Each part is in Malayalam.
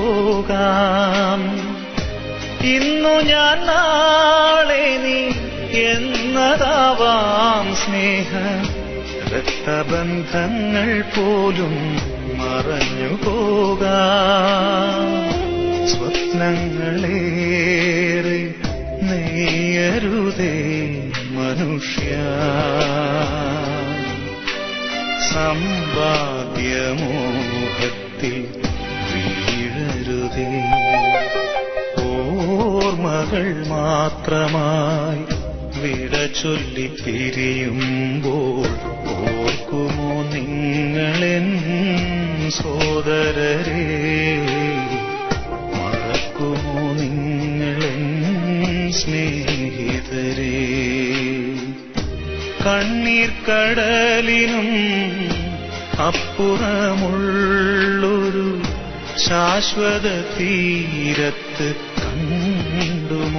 പോകാം. ഇന്നു ഞാൻ നാളെ നീ എന്നതാവാം സ്നേഹ. രക്തബന്ധങ്ങൾ പോലും മറഞ്ഞു പോകാം. സ്വപ്നങ്ങളേറെ നെയ്യരുതേ മനുഷ്യ. സമ്പാദ്യമോഹത്തിൽ വീഴരുതേ ഓർമ്മകൾ മാത്രമായി വിട ചൊല്ലി പിരിയുമ്പോൾ ഓർക്കുമോ നിങ്ങളെൻ സോദരരെ? മറക്കുമോ നിങ്ങളെൻ സ്നേഹിതരെ? കണ്ണീർ കടലിനും അപ്പുറമുള്ളൊരു ശാശ്വത തീരത്ത് കണ്ടുമുട്ടാം.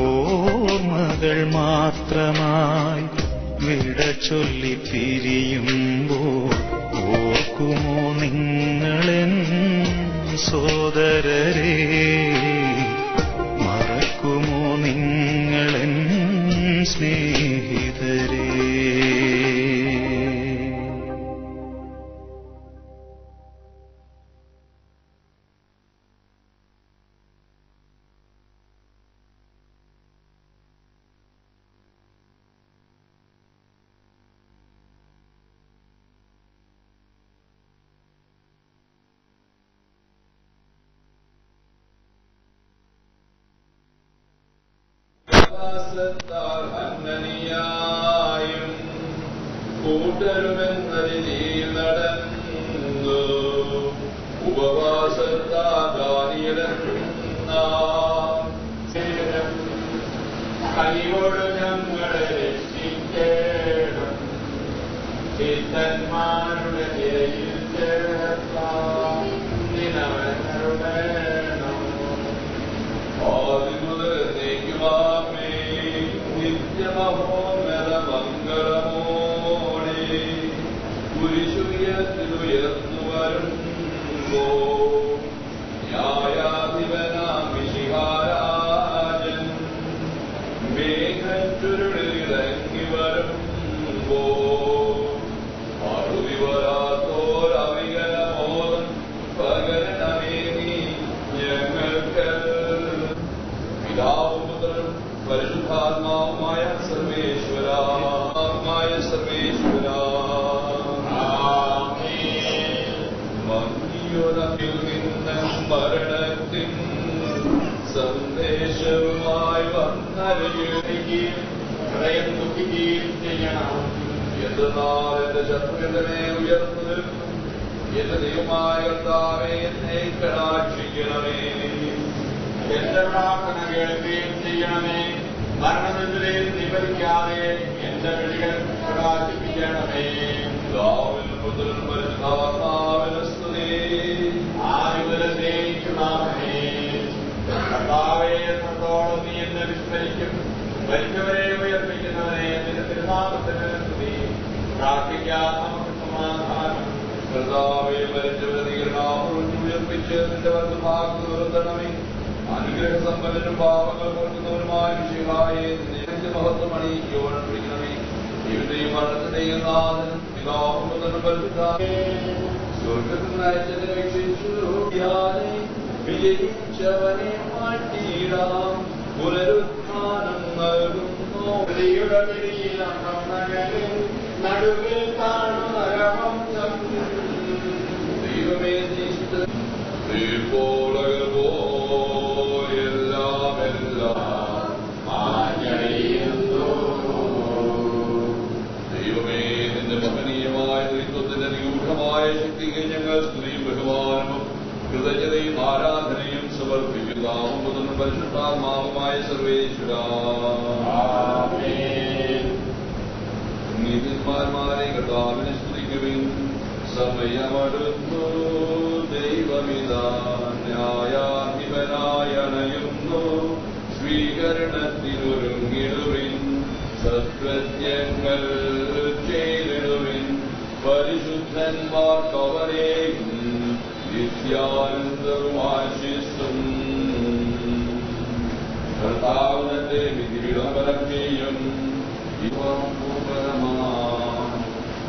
ഓർമ്മകൾ മാത്രമായി വിട ചൊല്ലി പിരിയുമ്പോൾ ഓർക്കുമോ നിങ്ങളെൻ സോദരരെ? മറക്കുമോ നിങ്ങളെൻ സ്നേഹിതരേ people ഉയർന്നു നിൽക്കും എന്റെ ദൈവമായ കർത്താവേ എന്നെ കടാക്ഷിക്കണമേ. എന്റെ പ്രാർത്ഥന കേൾക്കുകയും ചെയ്യണമേ. മരണമെതിരെ നിവരിക്കാതെ എന്റെ വിളികൾ പ്രകാശിപ്പിക്കണമേ ദാവിൽ പുത്രനും പരിശുദ്ധാത്മാവിനും സ്തുതി. കർത്താവേ എന്നോളം നീ എന്നെ വിസ്മരിക്കും. മരിച്ചവരെ ഉയർപ്പിക്കുന്നവനെ എന്റെ സ്തുതി പ്രാർത്ഥിക്കാൻ നമുക്ക് സമാധാനം കർത്താവേ, മരിച്ചവരെ നീ കരുണാപൂർവം ഉയർപ്പിച്ച് നിന്റെ നിർത്തണമേ അനുഗ്രഹസമ്പന്നനും പാപങ്ങൾ കൊടുക്കുന്നവരുമായ വിശിഹായെ നിന്റെ മഹത്വം അണിയിക്കോണം പിടിക്കണമേ ഇവന്റെയും മരണത്തിന്റെയും നാഥനും പിതാവും പുത്രനും പരിശുദ്ധാത്മാവേ, സ്വർഗത്തിൽ നിന്ന് അയച്ചതിനെ രക്ഷിച്ചു. യാനെ വിജയിച്ചവനെ മാറ്റിയിടാം. പുനരുത്ഥാനം നൽകുന്നു. നടുവിൽ കാണുന്ന രവംശം ദൈവമേ നിന്റെ കൃതജ്ഞതയും ആരാധനയും സമർപ്പിക്കുന്നതാവും പുത്രനും പരിശുദ്ധാത്മാവുമായ സർവേശ്വര സമയമടുത്തു ദൈവമിതാ ന്യായാധിപനായണയുന്നു സ്വീകരണത്തിനൊരുങ്ങിടുവിൻ സത്കൃത്യങ്ങൾ ചെയ്തിടുവിൻ പരിശുദ്ധന്മാർ കവരേയും നിത്യാനന്ദവും ആശിസ്സും. കർത്താവിനെ വിധി വിളംബരം ചെയ്യും ഇവം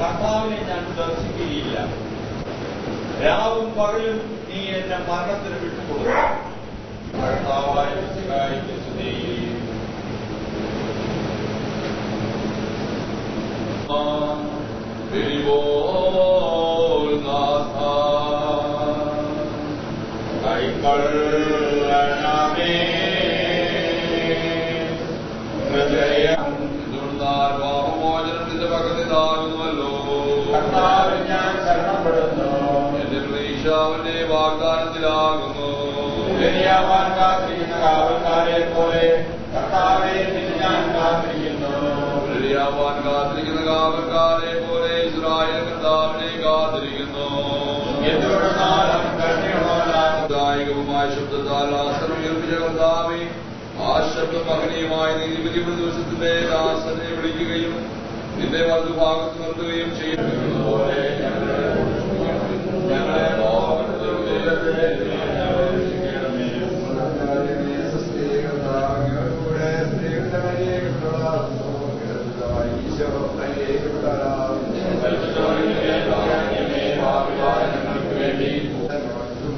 കർത്താവിനെ ഞാൻ ദർശിക്കുകയില്ല. രാവും പകലും നീ എന്നെ മരണത്തിന് വിട്ടുകൊടുക്കും. കർത്താവായ സ്തുതി. പാപമോചനത്തിന്റെ പകർന്നിതാകുന്നുവല്ലോ കർത്താവിൽ ഞാൻ ശരണപ്പെടുന്നു എന്റെ പ്രതീക്ഷാവിന്റെ വാഗ്ദാനത്തിലാകുന്നു. ശരിയാവാൻ കാത്തിരിക്കുന്ന കാവൽക്കാരെ പോലെ കർത്താവെ നിന്നെ ഞാൻ കാത്തിരിക്കുന്നു. റെഡിയാവാൻ കാത്തിരിക്കുന്ന കാവൽക്കാരെ പോലെ ഇസ്രായേൽ കർത്താവിനെ കാത്തിരിക്കുന്നു. എന്തുകൊണ്ടെന്നാലും കരുണയുള്ളവനാകുന്നു ദായകവുമായ ശബ്ദത്താൽ ആസനം ഉയർപ്പിച്ച കർത്താവെ ആ ശബ്ദം മകനീയമായ നീതിപതി ദിവസത്തിന്റെ ദാസനെ വിളിക്കുകയും നിന്റെ വലതുഭാഗത്ത് നിർത്തുകയും ചെയ്യുന്നു പോലെ ഞങ്ങളെ ഞങ്ങളെ മോഹനത്തിലൂടെ രക്ഷിക്കണമേ. പരിശുദ്ധമേ, ഭാഗ്യമേ, ഭാവിയായ ഞങ്ങൾക്ക് വേണ്ടി അന്തരോർക്കുന്നു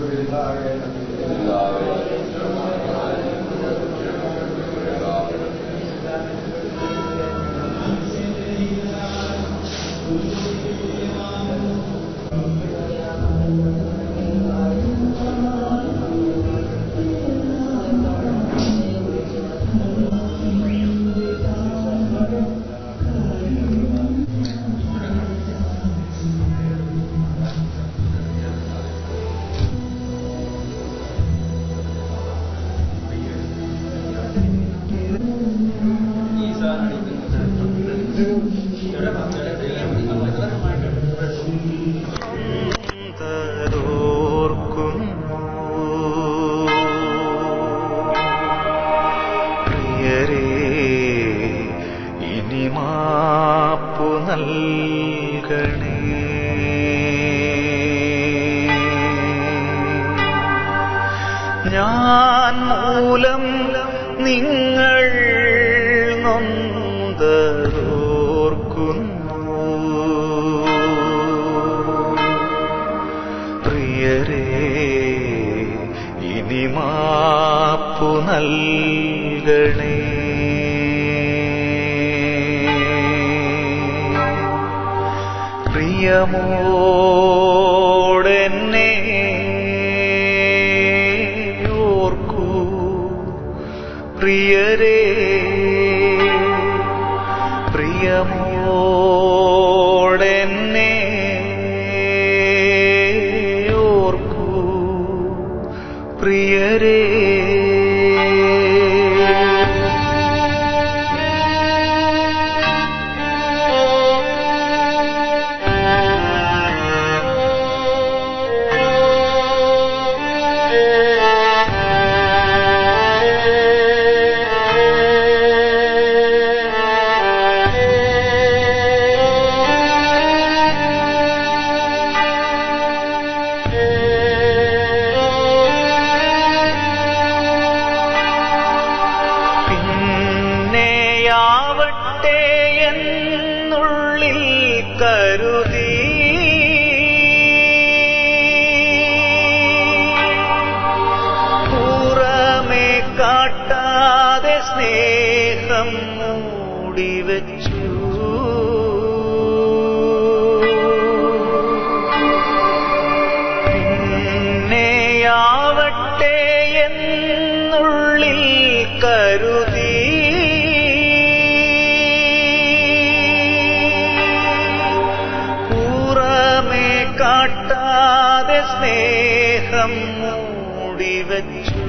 കാട്ടാതെ സ്നേഹം മൂടിവച്ചു.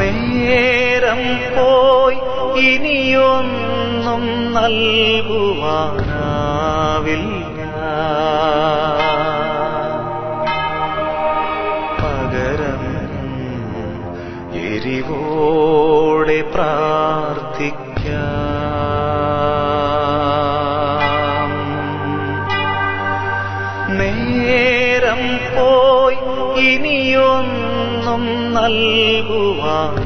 നേരം പോയി ഇനിയൊന്നും നൽകുവാനാവില്ല. പകരം എരിവോടെ പ്രാർത്ഥിക്കാം little while.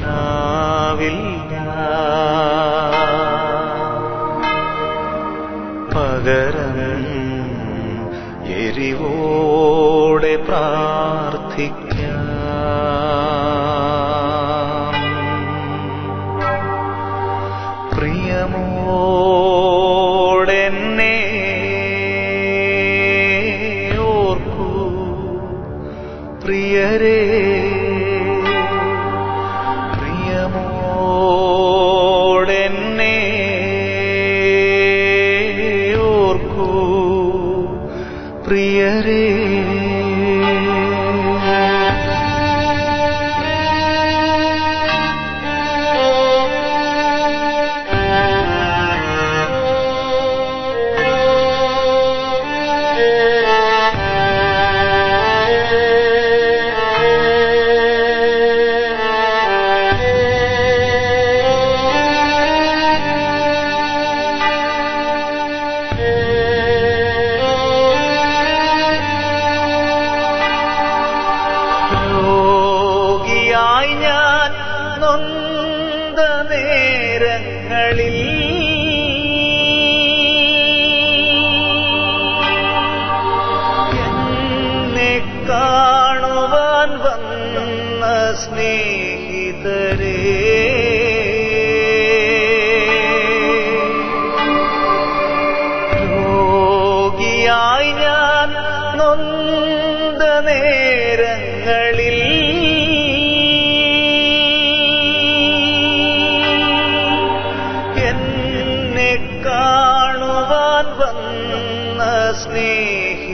കാണുവാൻ വന്ന സ്നേഹിതരേ.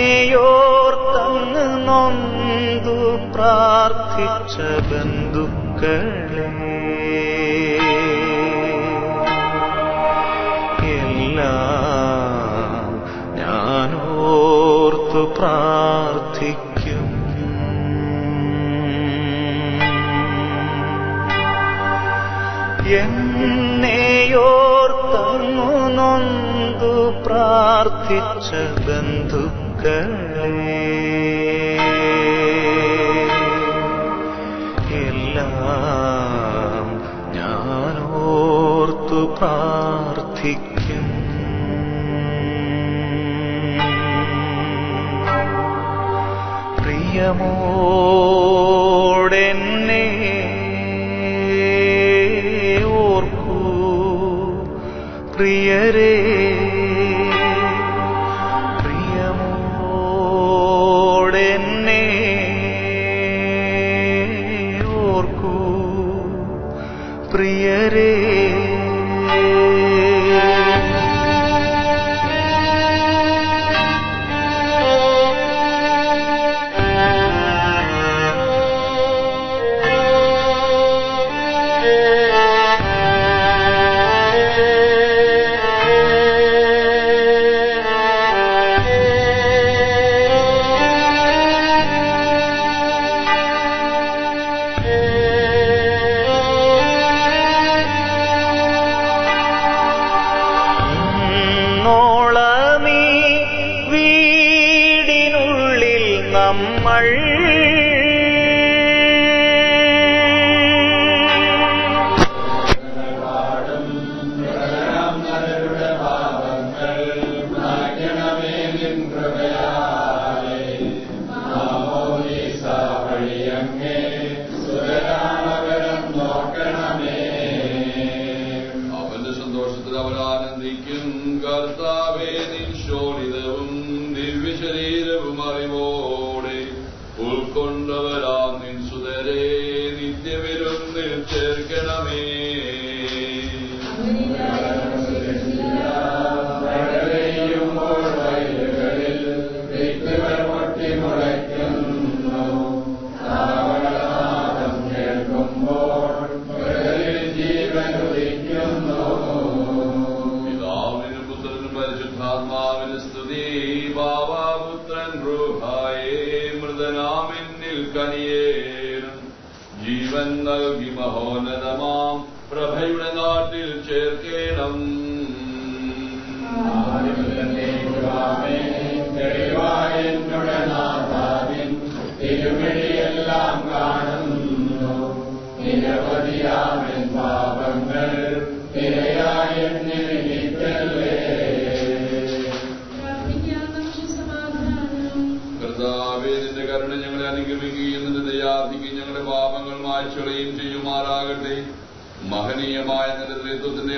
എന്നെയോർത്തങ്ങ് നൊന്തു പ്രാർത്ഥിച്ച ബന്ധുക്കൾ പ്രാർത്ഥിച്ച ബന്ധുക്കളെ. എല്ലാം ഞാനോർത്തു പ്രാർത്ഥിക്കും. പ്രിയമോടെന്നെ ഓർക്കൂ. പ്രിയരെ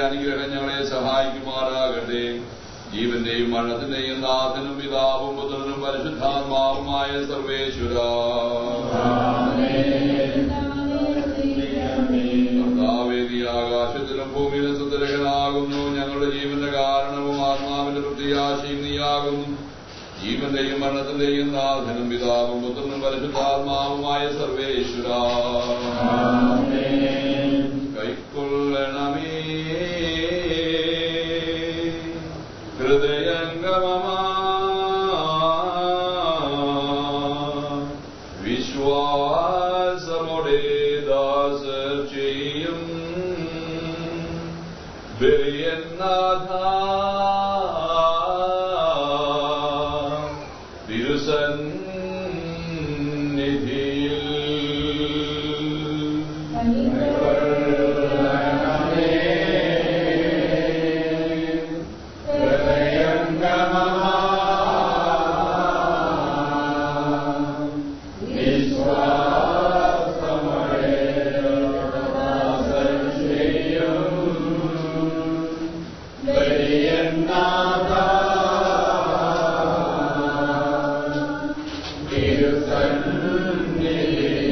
നേതൃത്വത്തിന്റെ അനുഗ്രഹം ഞങ്ങളെ സഹായിക്കുമാറാകട്ടെ. ജീവന്റെയും മരണത്തിന്റെയും നാഥനും പിതാവും പുത്രനും പരിശുദ്ധാത്മാവുമായ സർവേശ്വര. കർത്താവേ നീ ആകാശത്തിലും ഭൂമിയിലും സുന്ദരകനാകുന്നു. ഞങ്ങളുടെ ജീവന്റെ കാരണവും ആത്മാവിന്റെ പ്രത്യാശയും നീയാകുന്നു. ജീവന്റെയും മരണത്തിന്റെയും നാഥനും പിതാവും പുത്രനും പരിശുദ്ധാത്മാവുമായ സർവേശ്വര. سن میرے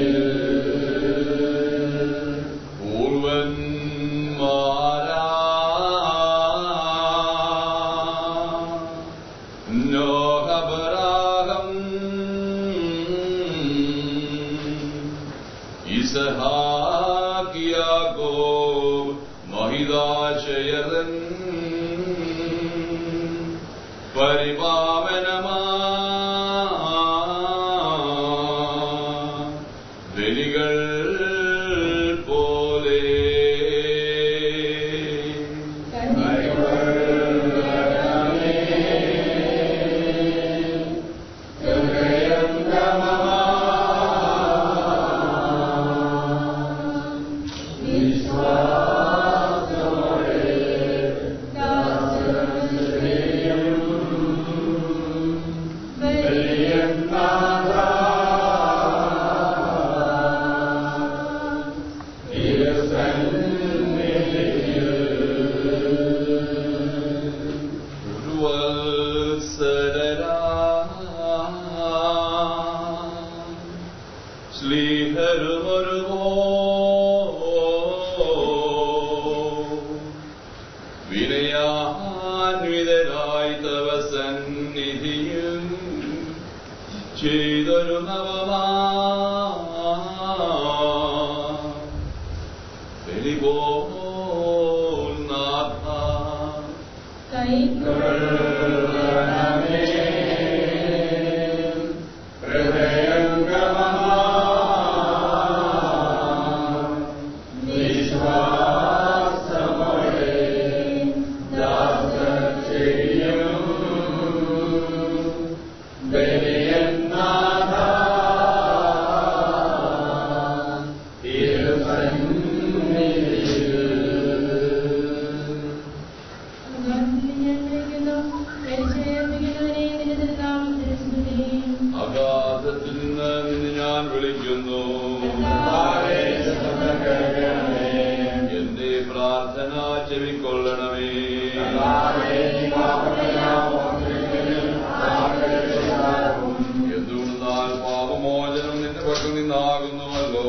പക്കൽ നിന്നാകുന്നുവല്ലോ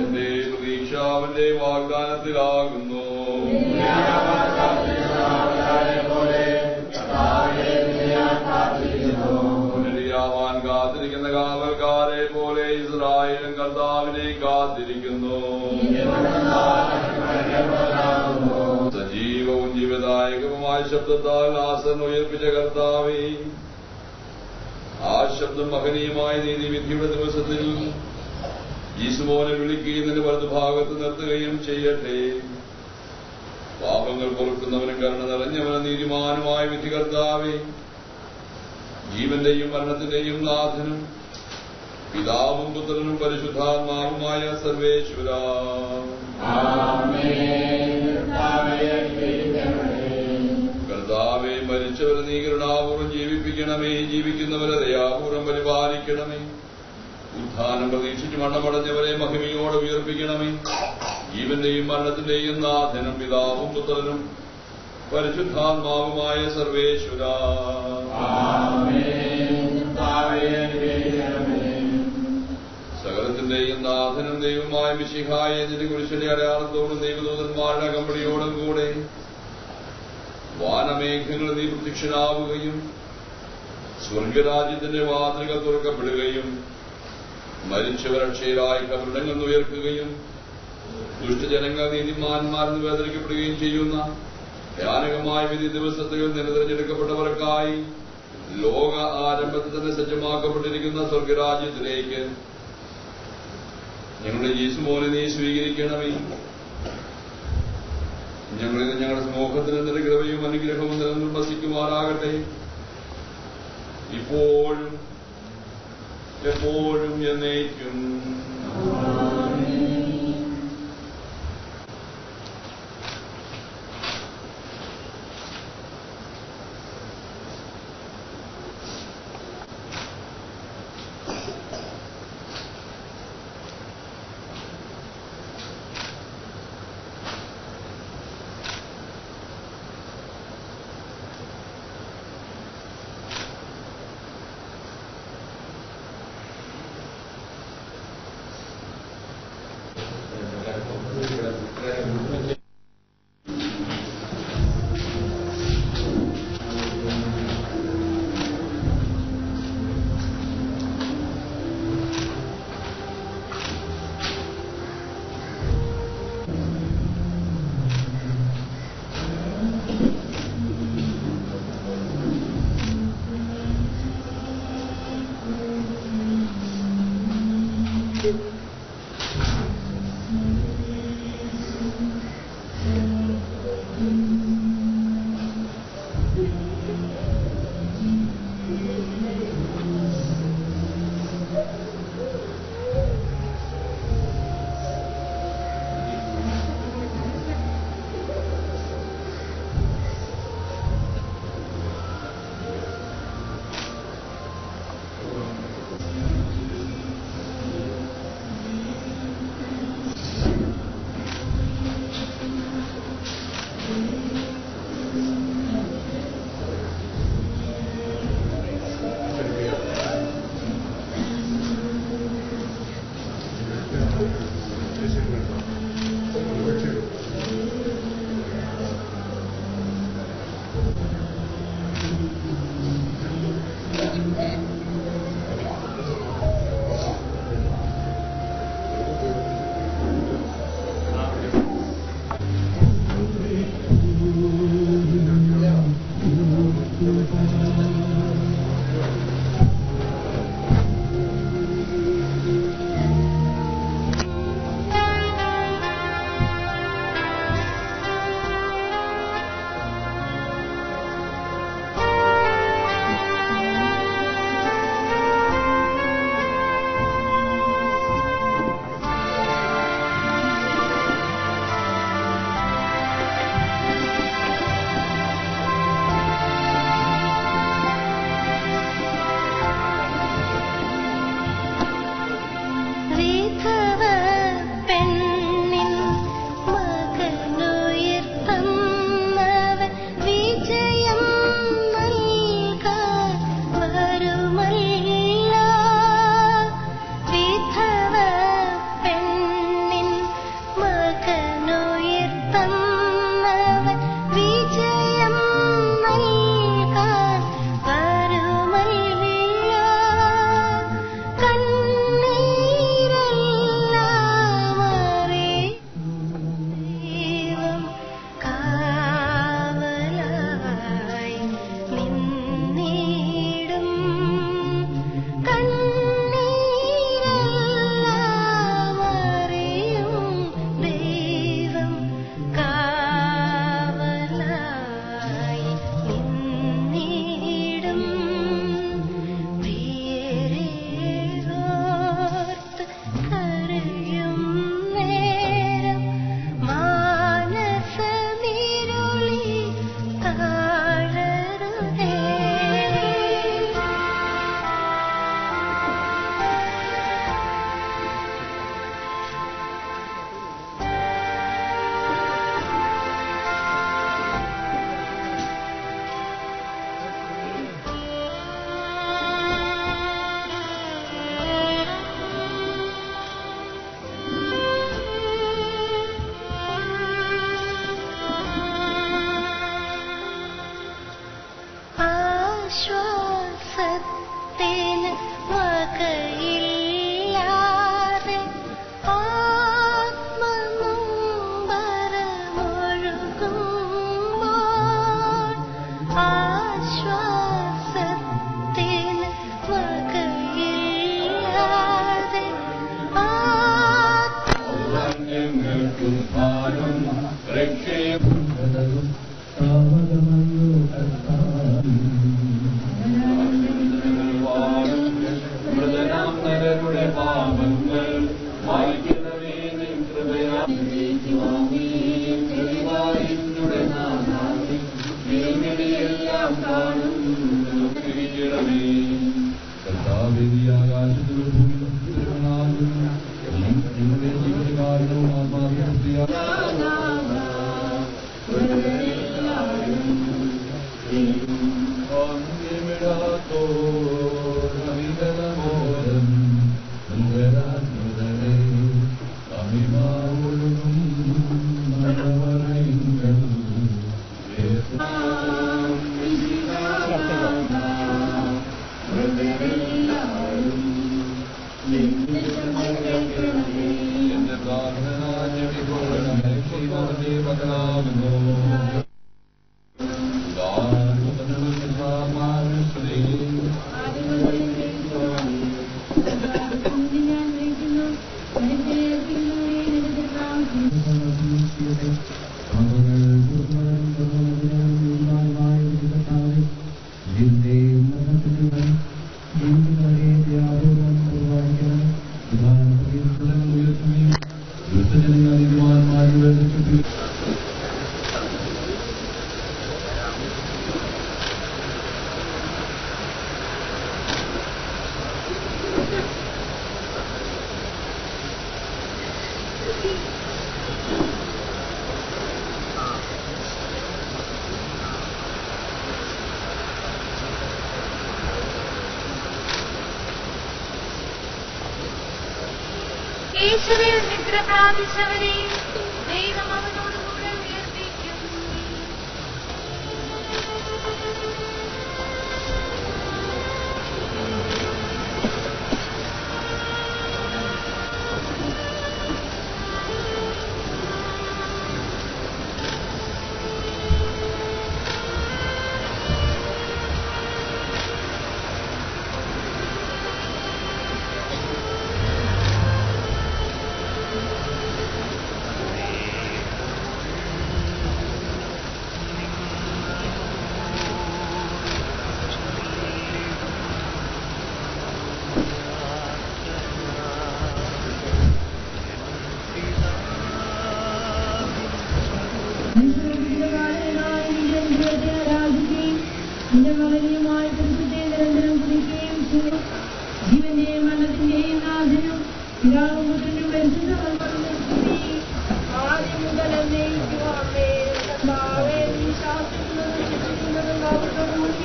എന്റെ പ്രതീക്ഷ അവന്റെ വാഗ്ദാനത്തിലാകുന്നു. പുനരിയാവാൻ കാത്തിരിക്കുന്ന കാവൽക്കാരെ പോലെ ഇസ്രായേലും കർത്താവിനെ കാത്തിരിക്കുന്നു. സജീവവും ജീവദായകവുമായ ശബ്ദത്താൽ ആസൻ ഉയർപ്പിച്ച കർത്താവേ ആ ശബ്ദം മഹനീയമായ നീതിവിധിയുടെ ദിവസത്തിൽ ഈശുമോനെ നിന്റെ വലതുഭാഗത്ത് നിർത്തുകയും ചെയ്യട്ടെ. പാപങ്ങൾ പൊറുക്കുന്നവനും കരുണ നിറഞ്ഞവന നീതിമാനുമായ വിധികർത്താവേ ജീവന്റെയും മരണത്തിന്റെയും നാഥനും പിതാവും പുത്രനും പരിശുദ്ധാത്മാവുമായ സർവേശ്വര. ജീവിപ്പിക്കണമേ ജീവിക്കുന്നവരെ ദയാപൂർവം പരിപാലിക്കണമേ. ഉദ്ധാനം പ്രതീക്ഷിച്ച് മണ്ണമടഞ്ഞവരെ മഹിമയോടെ ഉയർപ്പിക്കണമേ. ജീവന്റെയും മരണത്തിന്റെയും നാഥനും പിതാവും പുത്രനും പരിശുദ്ധാത്മാവുമായ സർവേശ്വര. സകലത്തിന്റെയും നാഥനും ദൈവമായ മിശിഹായ നിന്റെ കുരിശന്റെ അടയാളത്തോടും ദൈവദൂതന്മാരുടെ കമ്പടിയോടും കൂടെ. വാനമേഘങ്ങൾ നീ പ്രത്യക്ഷനാവുകയും സ്വർഗരാജ്യത്തിന്റെ വാതിലുകൾ തുറക്കപ്പെടുകയും മരിച്ചവരക്ഷയിലായി കബറിടങ്ങൾ ഉയർക്കുകയും ദുഷ്ടജനങ്ങൾ നീതിമാന്മാരെന്ന് വേദനിക്കപ്പെടുകയും ചെയ്യുന്ന ഭയാനകമായ വിധി ദിവസത്തിൽ നിന്ന് തിരഞ്ഞെടുക്കപ്പെട്ടവർക്കായി ലോക ആരംഭത്തിൽ തന്നെ സജ്ജമാക്കപ്പെട്ടിരിക്കുന്ന സ്വർഗരാജ്യത്തിലേക്ക് ഞങ്ങളുടെ ജീസുമോനെ നീ സ്വീകരിക്കണമേ. ഞങ്ങളിൽ ഞങ്ങളുടെ സമൂഹത്തിന് നിന്റെ കൃപയും അനുഗ്രഹവും നിലനിന്നും വസിക്കുമാറാകട്ടെ ഇപ്പോഴും എപ്പോഴും എന്നേക്കും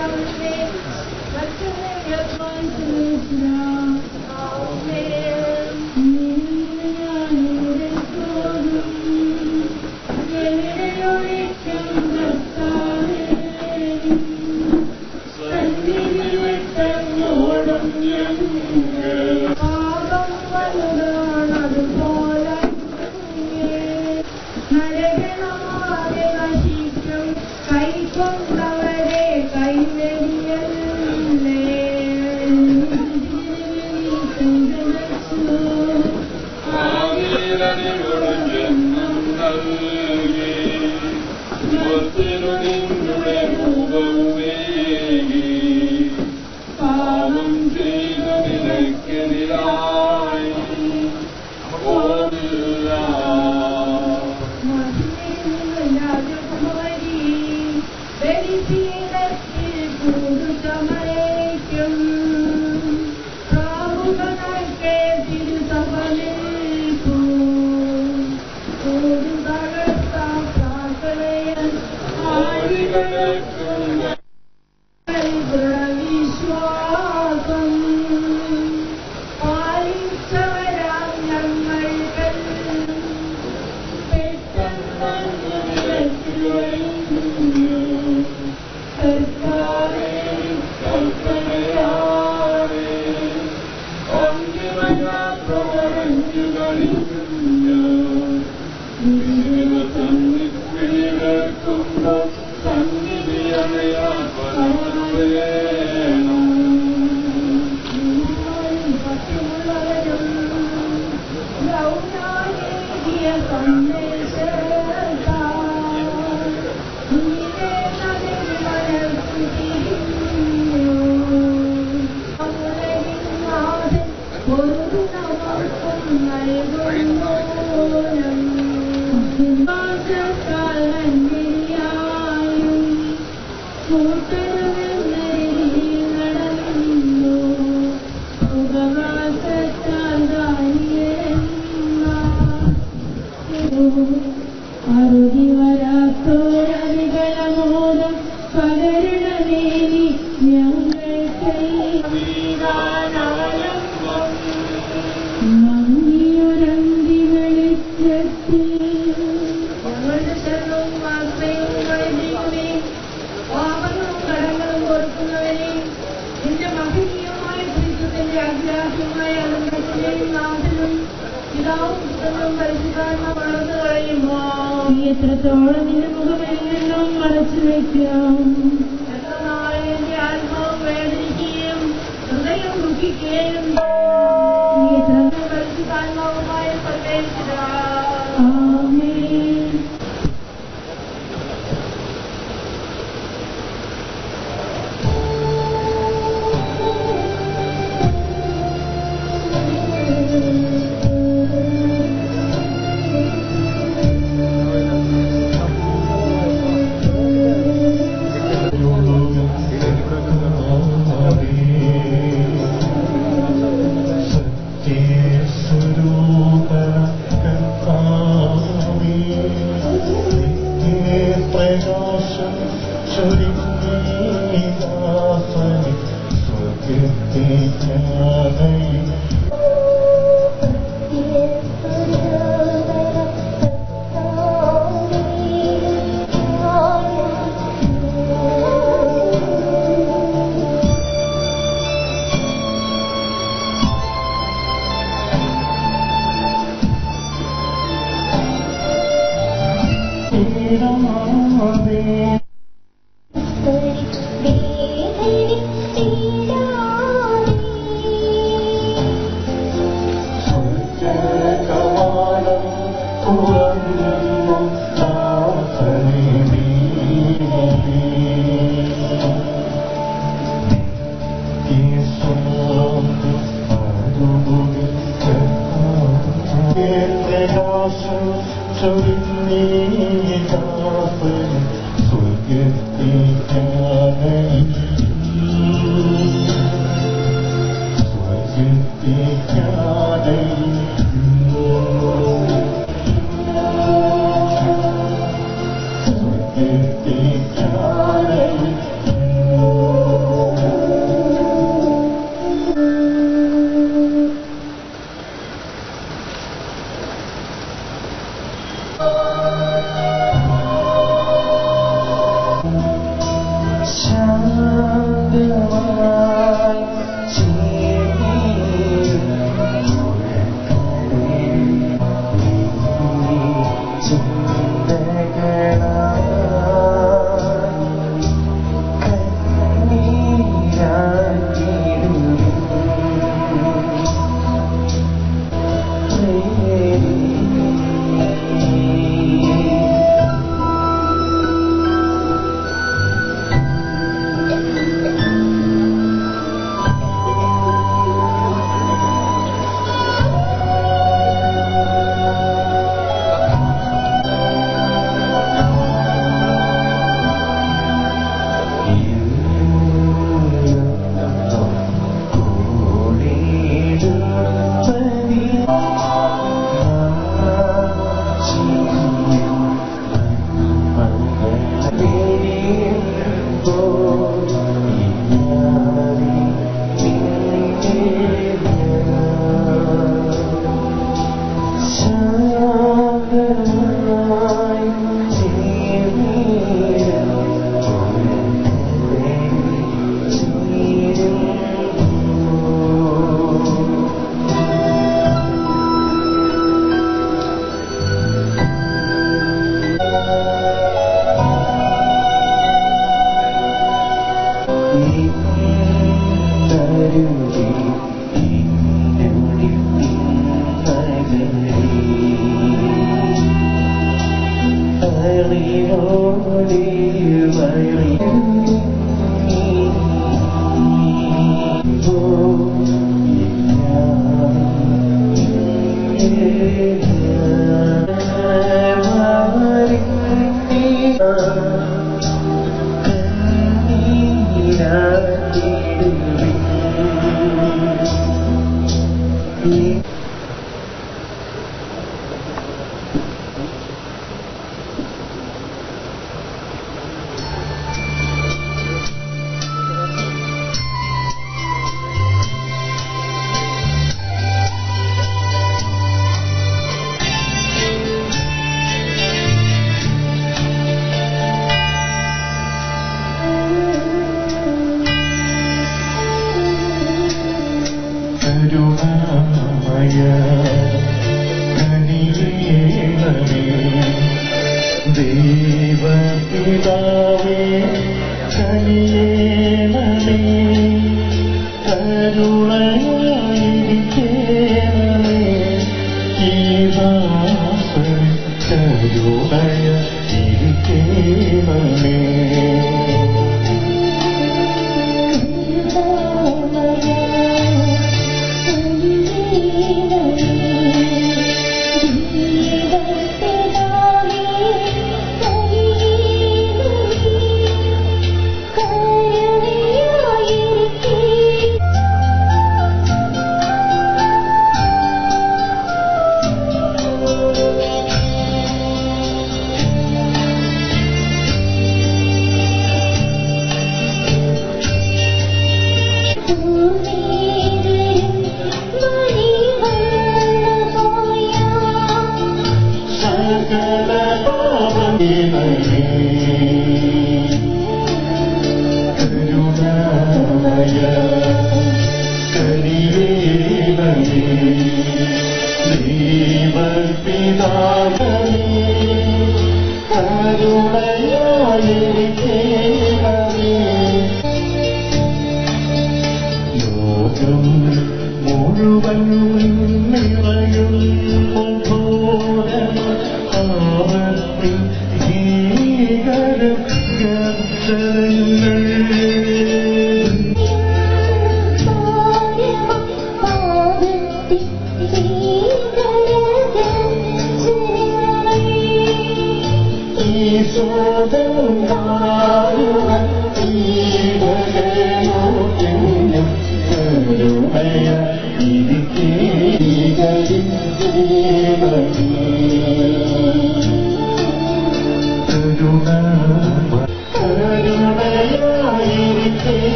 What's your name? What's? You're going to now.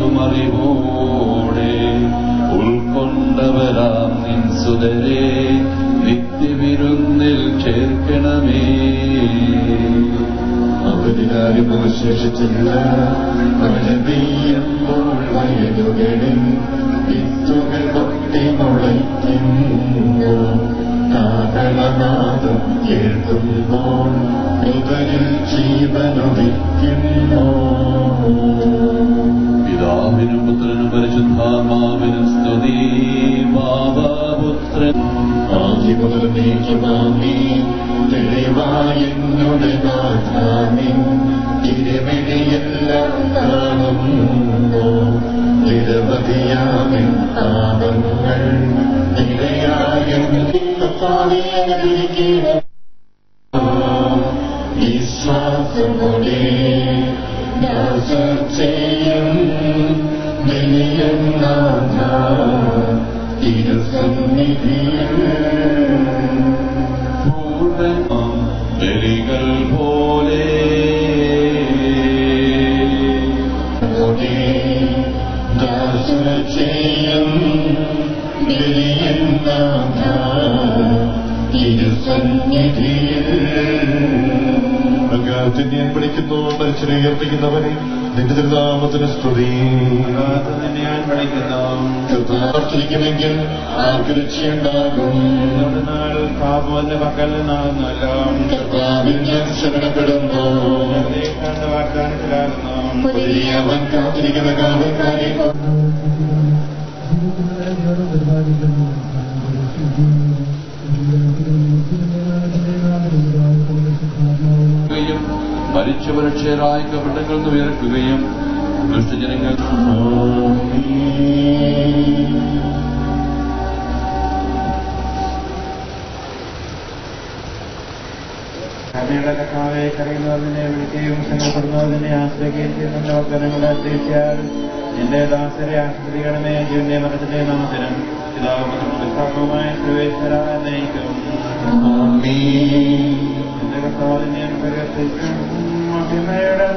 تمہارے ہوں۔ കർത്താവിൽ കവിടങ്ങൾ നിന്ന് ഉയർക്കുകയും ദുഷ്ടജനങ്ങൾ കരുണയുടെ കർത്താവെ കരയുന്നതിനെ വിളിക്കുകയും സങ്കടപ്പെടുന്നതിനെ ആശ്രയിക്കുകയും ചെയ്യുന്ന വാഗ്ദാനങ്ങളെ അറിയിച്ചാൽ എന്റെ ദാസരെ ആശ്രയിക്കണമേ ജീവന്റെ മരണത്തിന്റെ നാമത്തിനും പിതാവുമായ പ്രവേശന കർത്താവിനെ പ്രകർത്തിക്കും മഹിമയുടെ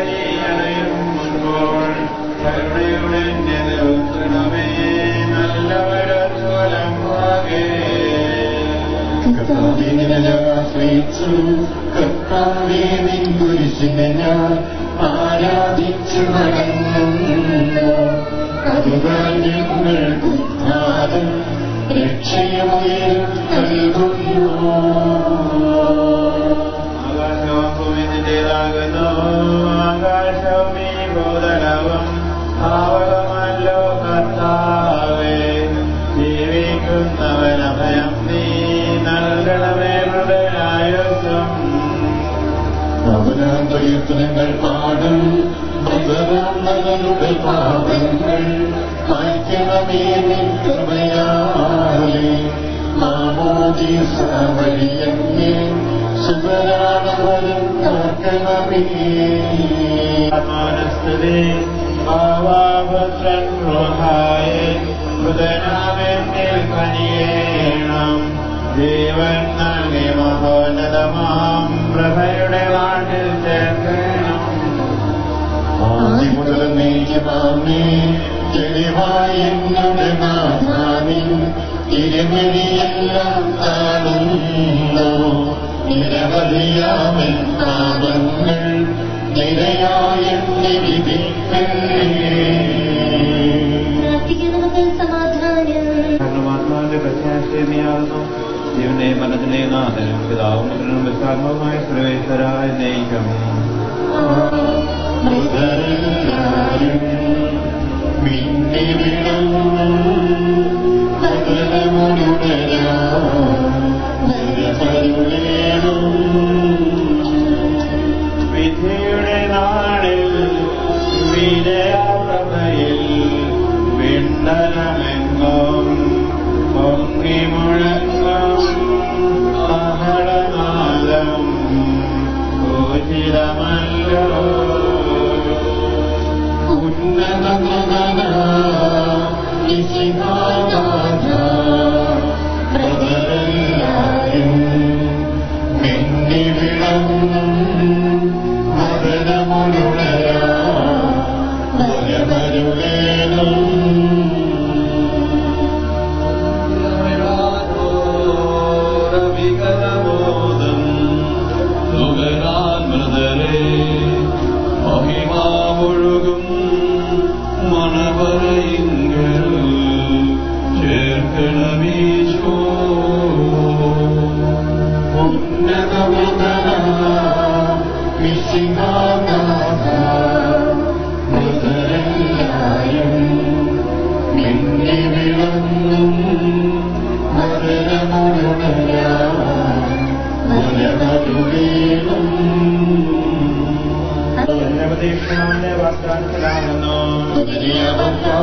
നീ അണയുമ്പോൾ കരുണയുടെ നിലനിൽക്കണമേ നല്ലവരോലം കർത്താവിനെ ഞാൻ ആശ്രയിച്ചു കർത്താവെ നിൻ പുരുഷനെ ഞാൻ ആരാധിച്ചു നടന്നു അതുകാൽ ഞങ്ങൾക്ക് ഉദ്ധാരം രക്ഷയുയരും നൽകുന്നു. ആകാശവും ഭൂമിന്റേതാകുന്നു ഭൂതലവും ഭാവകമല്ലോ കർത്താവേ. പ്രയത്നങ്ങൾ പാടും. മൃതരുടെ പാപങ്ങൾ മായ്ക്കണമേ നിൻ കൃപയാലേ മാമോദീസ വഴിയെന്നെ സുതരാണവരും കാക്കണമേ ഭാവാഭദ്രൻ ഗൃഹായ മൃതനാമെന്നിൽ കനിയേണം ജീവൻ നൽകി മഹോന്നതമാം പ്രഭയുടെ നാട്ടിൽ ചേർക്കണം. ആദ്യം മുതൽ നീക്കുമാമേ തെളിവായി എന്നുടെ നാഥാനിൽ തിരുമണിയെല്ലാം കാണുന്നു. നിരവധിയാമൻ പാപങ്ങൾ നിരയായെന്നെ വിധിക്കല്ലേ. പ്രാർത്ഥിക്കാൻ നമുക്ക് സമാധാനം കാരണമാത്മാവിന്റെ പ്രത്യാശയമിയാകുന്നു ജീവന്റെ മനസ്സിനെ നാഥനും പിതാവും പുത്രനും വിശ്വാത്മവുമായ സർവേശ്വരായ നയിക്കും വിധിയുടെ നാളിൽ വിജയപ്രഭയിൽ Thank you.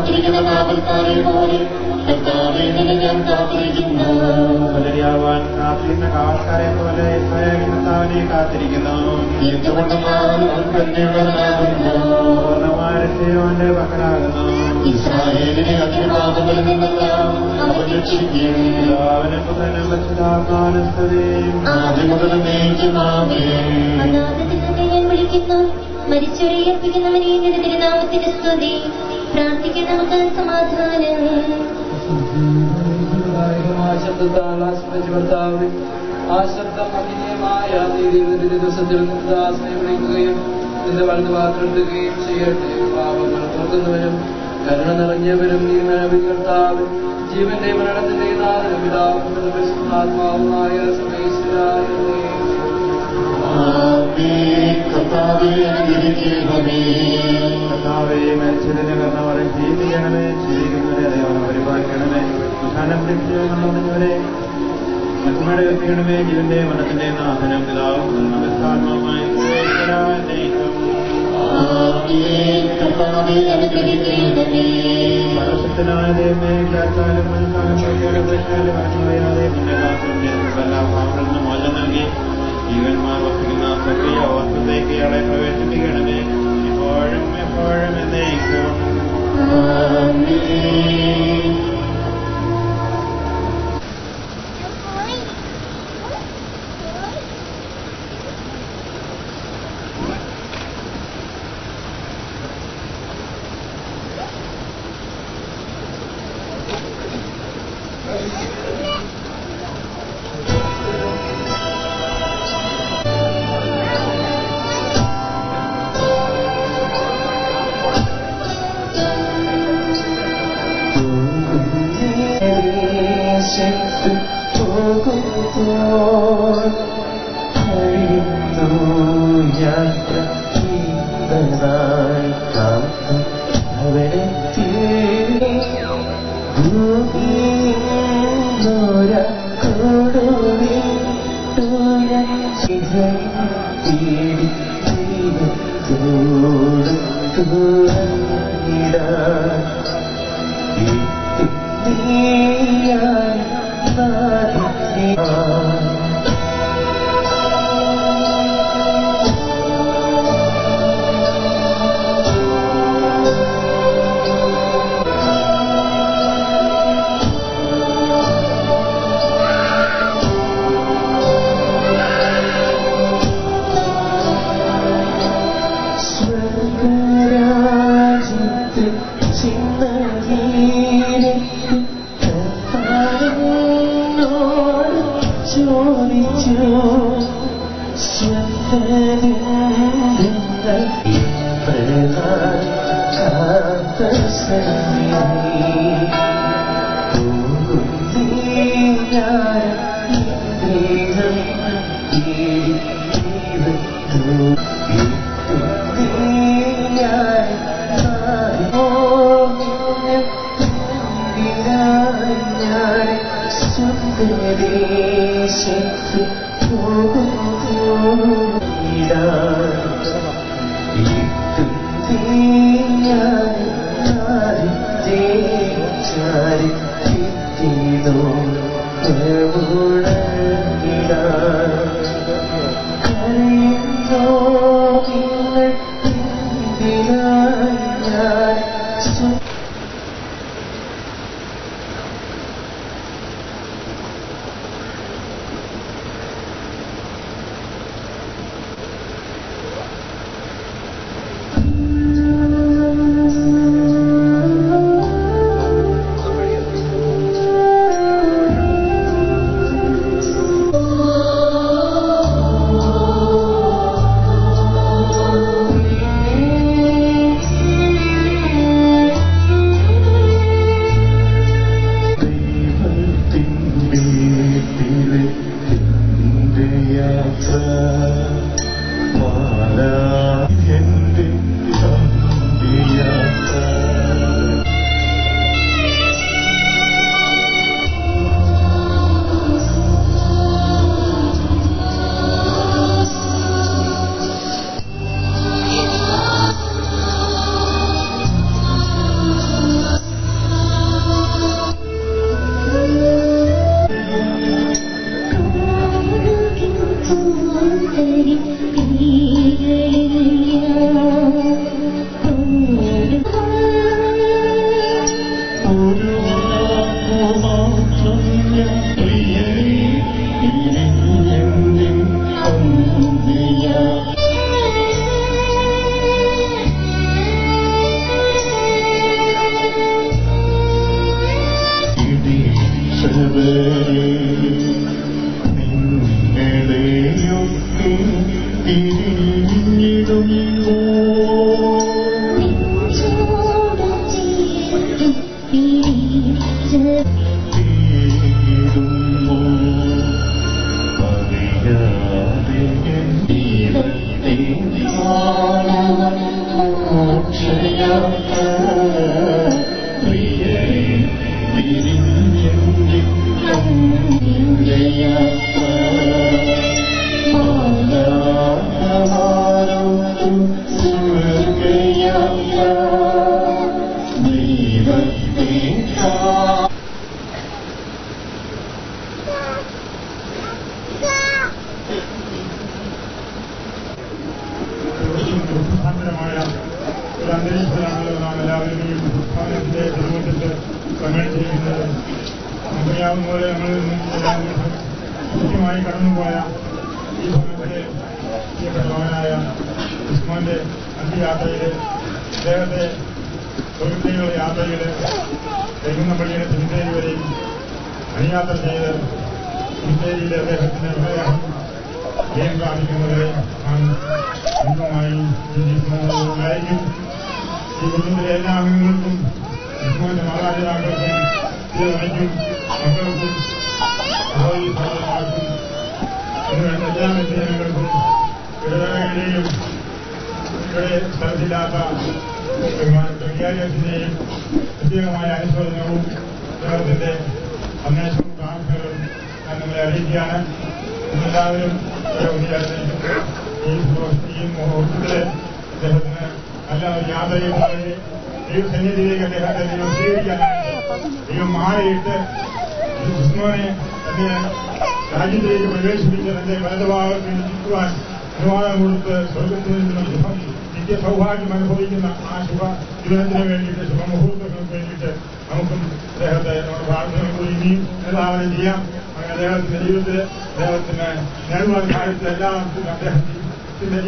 കാത്തിരിക്കുന്ന കാവൽക്കാരെ പോലെ കർത്താവേ നിന്നെ ഞാൻ കാത്തിരിക്കുന്നു. പുലരിയാവാൻ കാത്തിരുന്ന കാവൽക്കാരെ പോലെ കർത്താവിനെ കാത്തിരിക്കുന്നു. പൂർണമായ ഇസ്രായേലിനെ നിന്നെല്ലാം ആദ്യം മുതൽ നീക്കുമാമേ വിളിക്കുന്നു. മരിച്ചവരെ തിരുനാമത്തിന്റെ സ്തുതി. പ്രാർത്ഥിക്കാൻ നമുക്ക് സമാധാനം. ആ ശബ്ദം അഭിനയമായ ദിവസത്തിൽ നിന്ന് ദാസനെ വിളിക്കുകയും നിന്റെ വലതു ഭാഗത്തെടുക്കുകയും ചെയ്യട്ടെ. പാപങ്ങൾ പുറത്തുന്നവരും കരുണ നിറഞ്ഞവരും നീ മനവി കർത്താവ് ജീവന്റെ മരണത്തിന്റെ നാഥനും പിതാവും പരിശുദ്ധാത്മാവുമായ സമയസ്ഥരായ ആമേൻ. കർത്താവേ അനുഗ്രഹിക്കണമേ കർത്താവേ മരിച്ചതിനെ കർണവരെ ജീവിക്കണമേ ജീവിക്കുന്നവരെ അതേവരെ പരിപാലിക്കണമേ ഉദ്ധാനം ലക്ഷ്യവരെ മറ്റുമയുടെ എത്തിക്കണമേ ജീവന്റെ മനസ്സിന്റെ നാഥനം പിതാവും ആത്മാവുമായി പരിശുദ്ധനായ ദൈവമേ കേട്ടാലും മനസ്സാലും വഴിയാലും വഴിയാലും അനുഭവയാതെ മുന്നേ കാത്തുണ്ട് എല്ലാ നിന്ന് മോചനം നൽകി ജീവന്മാർ വസിക്കുന്ന പ്രക്രിയ ഓർമ്മത്തേക്ക് ഇയാളെ പ്രവേശിപ്പിക്കണമേ ഇപ്പോഴും എപ്പോഴും എന്നേക്കും ും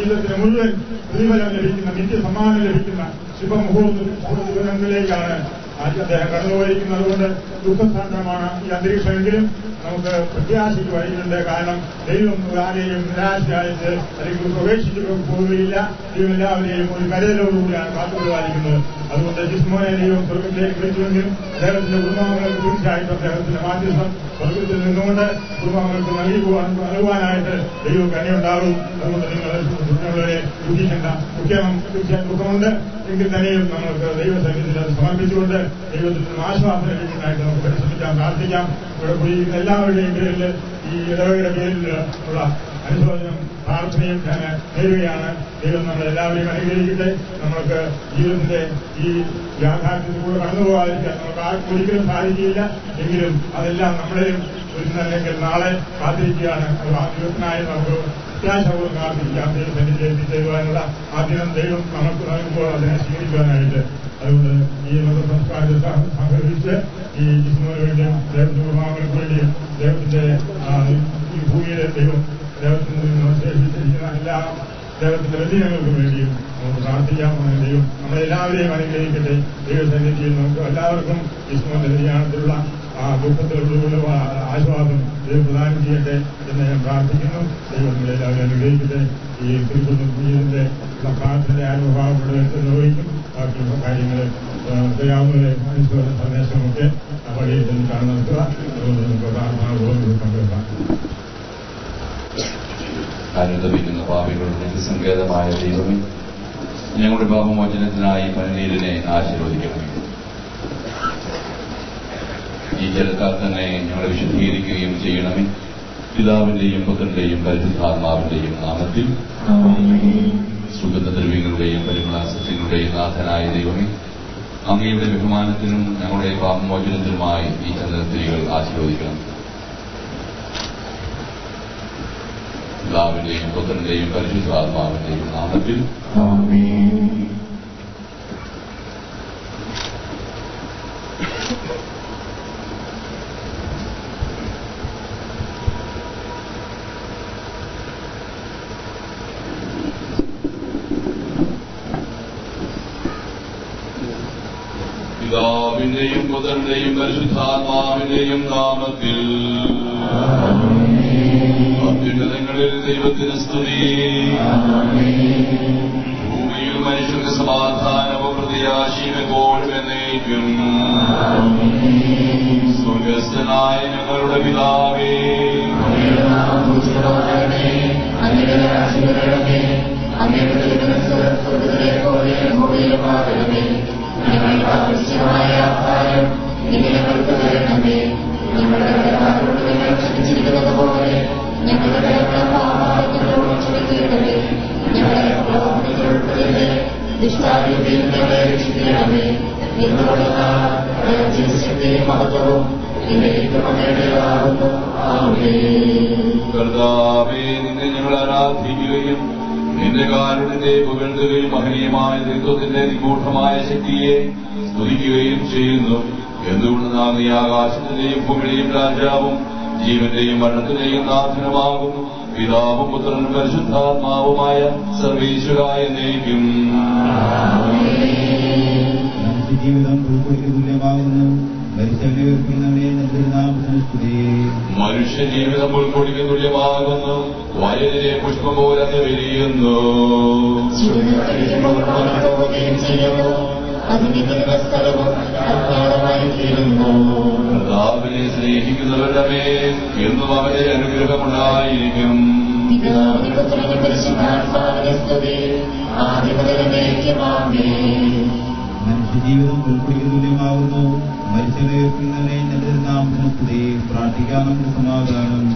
ജീവിതത്തിന് മുഴുവൻ പ്രതിഫലം ലഭിക്കുന്ന നിത്യ സമ്മാനം ലഭിക്കുന്ന ശുഭമുഹൂർത്തങ്ങളിലേക്കാണ് അദ്ദേഹം കടന്നുപോയിരിക്കുന്നത് അതുകൊണ്ട് ദുഃഖസാന്ദ്രമാണ് ഈ അന്തരീക്ഷമെങ്കിലും നമുക്ക് പ്രത്യാശയ്ക്ക് വഴിയുണ്ട് കാരണം ദൈവം ആരെയും നിരാശയായിട്ട് അല്ലെങ്കിൽ പ്രവേശിച്ചു പോവുകയില്ല. ദൈവം എല്ലാവരെയും ഒരു കരയിലോടുകൂടിയാണ് കാത്തുപരിപാലിക്കുന്നത് അതുകൊണ്ട് ജിസ്മോനെ ദൈവം സ്വർഗത്തിലേക്ക് വിളിച്ചുവെങ്കിലും അദ്ദേഹത്തിന്റെ കുടുംബാംഗങ്ങൾക്ക് തീർച്ചയായിട്ടും അദ്ദേഹത്തിന്റെ മാധ്യസ്ഥം സ്വർഗത്തിൽ നിന്നുകൊണ്ട് കുടുംബാംഗങ്ങൾക്ക് നൽകുവാൻ നൽകുവാനായിട്ട് ദൈവം കനിയുണ്ടാകും. അതുകൊണ്ട് നിങ്ങൾ കുഞ്ഞുങ്ങളെ ദുഃഖിക്കേണ്ട മുഖ്യം തീർച്ചയായും ദുഃഖമുണ്ട് എങ്കിൽ തന്നെയും നമ്മൾക്ക് ദൈവസന്നിധിയിൽ അത് സമർപ്പിച്ചുകൊണ്ട് ദൈവത്തിൽ നിന്ന് ആശ്വാസം ലഭിക്കുന്നതായിട്ട് നമുക്ക് പരിശ്രമിക്കാം പ്രാർത്ഥിക്കാം. ഇവിടെ എല്ലാവരുടെയും പേരിൽ ഈ ഇടവയുടെ പേരിൽ ഉള്ള അനുശോചനം പ്രാർത്ഥനയും ഞാൻ നേരുകയാണ് ദൈവം നമ്മളെല്ലാവരെയും അനുഗ്രഹിക്കട്ടെ നമ്മൾക്ക് ജീവിതത്തിന്റെ ഈ യാഥാർത്ഥ്യത്തിലൂടെ കടന്നു പോകാതിരിക്കാൻ നമുക്ക് ആർക്കും ഒരിക്കലും സാധിക്കില്ല എങ്കിലും അതെല്ലാം നമ്മളെയും അല്ലെങ്കിൽ നാളെ കാത്തിരിക്കുകയാണ്. ആ ദൈവത്തിനായി നമുക്ക് കാത്തിരിക്കാം. പ്രാർത്ഥിക്കാം ദൈവസന്നിധിയിൽ ചെയ്യുവാനുള്ള ആദ്യം ദൈവം നമുക്ക് നൽകുമ്പോൾ അതിനെ സ്വീകരിക്കുവാനായിട്ട്. അതുകൊണ്ട് ഈ മതസംസ്കാരത്തെ സംഘടിപ്പിച്ച് ഈ ജിസ്മോന് വേണ്ടിയും ദൈവത്തിന്റെ കുടുംബാംഗങ്ങൾക്ക് വേണ്ടിയും ദൈവത്തിന്റെ ഈ ഭൂമിയിലെ ദൈവം ദൈവത്തിൽ നിന്ന് എല്ലാ ദൈവത്തിന്റെ വ്യതിരങ്ങൾക്ക് വേണ്ടിയും നമുക്ക് പ്രാർത്ഥിക്കാൻ വേണ്ടിയും നമ്മളെല്ലാവരെയും അനുഗ്രഹിക്കട്ടെ ദൈവസന്നിധിയിൽ നമുക്ക് എല്ലാവർക്കും വിഷ്ണുവിന്റെ നിര്യാണത്തിലുള്ള ആ ദുഃഖത്തിലുള്ള ആശ്വാസം ദൈവം പ്രദാനം ചെയ്യട്ടെ എന്ന് ഞാൻ പ്രാർത്ഥിക്കുന്നു ദൈവം നമ്മളെല്ലാവരും അനുഗ്രഹിക്കട്ടെ ഈ തിരുക്കുന്നിന്റെ പ്രാർത്ഥന അനുഭവപ്പെടുന്നത് നിർവഹിക്കും ബാക്കിയുള്ള കാര്യങ്ങൾ ചെയ്യാവുന്ന അനുസരണ സന്ദേശമൊക്കെ വഴിയിൽ നിന്ന് അതുകൊണ്ട് നമുക്ക് പ്രാർത്ഥന പങ്കെടുക്കാം അനുദപിക്കുന്ന പാപികളുടെ സങ്കേതമായ ദൈവമേ ഞങ്ങളുടെ പാപമോചനത്തിനായി പനിനീരിനെ ആശീർവദിക്കണമേ. ഈ ജലത്താൽ തന്നെ ഞങ്ങളെ വിശദീകരിക്കുകയും ചെയ്യണമേ. പിതാവിന്റെയും പുത്രന്റെയും പരിശുദ്ധാത്മാവിന്റെയും നാമത്തിൽ സുഗന്ധദ്രവ്യങ്ങളുടെയും പരിമളാസത്യങ്ങളുടെയും നാഥനായ ദൈവമേ അങ്ങയുടെ ബഹുമാനത്തിനും ഞങ്ങളുടെ പാപമോചനത്തിനുമായി ഈ ചന്ദ്രത്തിരികൾ ആശീർവദിക്കണം. പിതാവിന്റെയും പുത്രന്റെയും പരിശുദ്ധാത്മാവിന്റെയും നാമത്തിൽ പിതാവിന്റെയും പുത്രന്റെയും പരിശുദ്ധാത്മാവിന്റെയും നാമത്തിൽ. അത്യുന്നതങ്ങളിൽ ദൈവത്തിന് സ്തുതി. ഭൂമിയിൽ മനുഷ്യർക്ക് സമാധാനവും പ്രത്യാശയും എപ്പോഴും എന്നേക്കും. സ്വർഗസ്ഥനായ ഞങ്ങളുടെ പിതാവേ. കർത്താവേ നിന്നെ ഞങ്ങൾ ആരാധിക്കുകയും നിന്റെ കാരുണ്യത്തെ പുകഴ്ത്തുകയും മഹനീയമായ ദൈവത്തിന്റെ നിഗൂഢമായ ശക്തിയെ സ്തുതിക്കുകയും ചെയ്യുന്നു. എന്തുകൊണ്ട് നാം നീ ആകാശത്തിന്റെയും ഭൂമിയുടെയും രാജാവും ജീവന്റെയും മരണത്തിന്റെയും നാഥനുമാകും? പിതാവും പുത്രനും പരിശുദ്ധാത്മാവുമായ സർവീശ്വരായ നയിക്കും ജീവിതം തുല്യമാകുന്നു മരിച്ചവനെ ഉയർത്തുന്നവനെ നിന്റെ സ്തുതി മനുഷ്യ ജീവിതം ഉൾക്കൊടിക്ക് തുല്യമാകുന്നു വയലിലെ പുഷ്പം വിരിയുന്നു. കർത്താവിനെ സ്നേഹിക്കുന്നവരുടെ മേൽ എന്നും അവന്റെ അനുഗ്രഹമുണ്ടായിരിക്കും. മനുഷ്യജീവിതം പുൽക്കൊടിക്ക് ഉയർത്തുന്നവനെ നിന്റെ നാമത്തിന് സ്തുതി പ്രാർത്ഥിക്കാൻ നമുക്ക് സമാധാനം.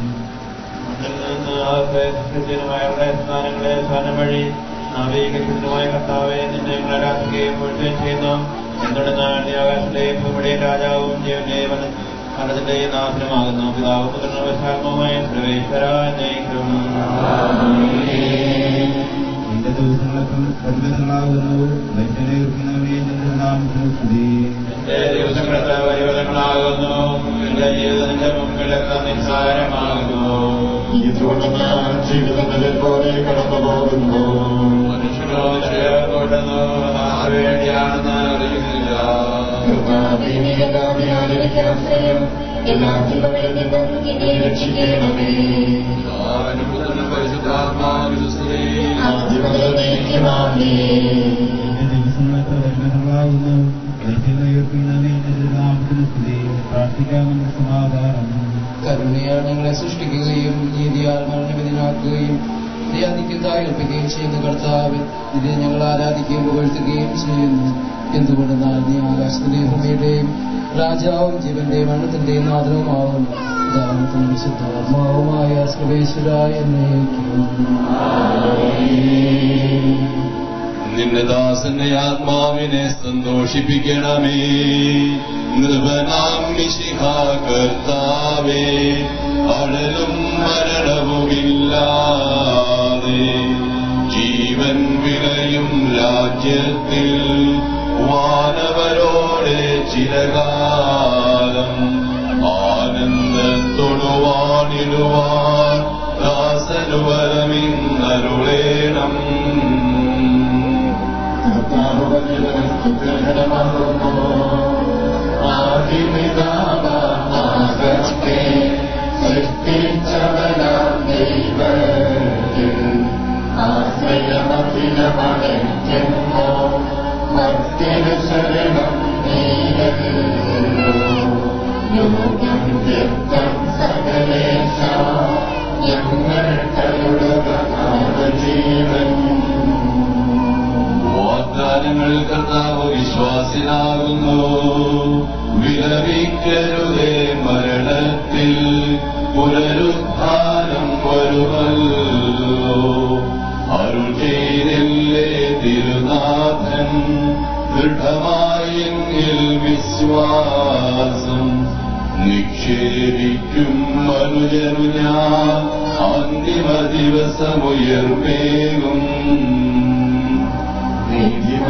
വഴി നവീകരിക്കുന്നതുമായ കർത്താവെ നിന്നെ ഞങ്ങൾ ആരാധിക്കുകയും മുഴുവൻ ചെയ്യുന്നു. എന്തുകൊണ്ടെന്നാൽ നീ ഭൂമിയുടെയും രാജാവും ജീവന്റെയും മരണത്തിന്റെയും നാശനമാകുന്നു പിതാവ് പുത്രനവശാത്മമായ നയിക്കും നിന്റെ ദിവസങ്ങളെ പരിമിതങ്ങളാകുന്നു. മനുഷ്യനെ ഉയർത്തുന്നവനെ നിന്റെ നാമത്തിന് സ്തുതി എന്റെ ദിവസങ്ങളുടെ പരിവർത്തനങ്ങളാകുന്നു എന്റെ ജീവിതത്തിന്റെ മുമ്പിലൊക്കെ നിസ്സാരമാകുന്നു. ജീവിതത്തിലെ പോലെ കടന്നു പോകുന്നു മനുഷ്യനോ ചേർക്കൊണ്ടെന്ന് വേണ്ടിയാണെന്ന് അറിയുന്നില്ല. എല്ലാ തിന്മകളിൽ നിന്നും എന്നെ രക്ഷിക്കണമേ. സ്തുതി. നിന്റെ ദിവസങ്ങളെ മനുഷ്യനെ ഉയർത്തുന്നവനെ നിന്റെ നാമത്തിന് സ്തുതി പ്രാർത്ഥിക്കാൻ നമുക്ക് സമാധാനം. കരുണയാൽ ഞങ്ങളെ സൃഷ്ടിക്കുകയും നീതിയാൽ മരണവിധിനാക്കുകയും ഏൽപ്പിക്കുകയും ചെയ്യുന്ന കർത്താവ് ഇതിനെ ഞങ്ങൾ ആരാധിക്കുകയും പുകഴ്ത്തുകയും ചെയ്യുന്നു. എന്തുകൊണ്ടെന്നാൽ നീ ആകാശത്തിന്റെയും ഭൂമിയുടെയും രാജാവും ജീവന്റെയും അണ്ണത്തിന്റെയും നാദനവുമാവുന്നു ഉദാഹരണത്തിന് വിശുദ്ധാത്മാവുമായ സർവേശ്വരായ എന്നേക്കും. നിന്റെ ദാസന്റെ ആത്മാവിനെ സന്തോഷിപ്പിക്കണമേ. നൃപനാം അടലും മരണവുമില്ലാതെ ജീവൻ വിളയും രാജ്യത്തിൽ വാനവരോടെ ചിരകാലം ആനന്ദത്തൊടുവാനിടുവാൻ ദാസനുവരമിന്നരുളേണം आदिमिदागस्ते सृष्टिचवनादेव आश्रयमपि न वणेत्यन्मो भक्तिर्शरणं योग्यं व्यक्तं सकलेशा यं वर्तरुडवभावजीवन വാഗ്ദാനങ്ങൾ കർത്താവ് വിശ്വാസിനാകുന്നു വിലപിക്കരുതേ മരണത്തിൽ. പുനരുദ്ധാനം വരുമല്ലോ. അരുൾ ചെയ്തില്ലേ തിരുനാഥൻ? ദൃഢമായെങ്കിൽ വിശ്വാസം നിക്ഷേപിക്കും മനുജനു ഞാൻ. അന്തിമ ദിവസമുയർവേകും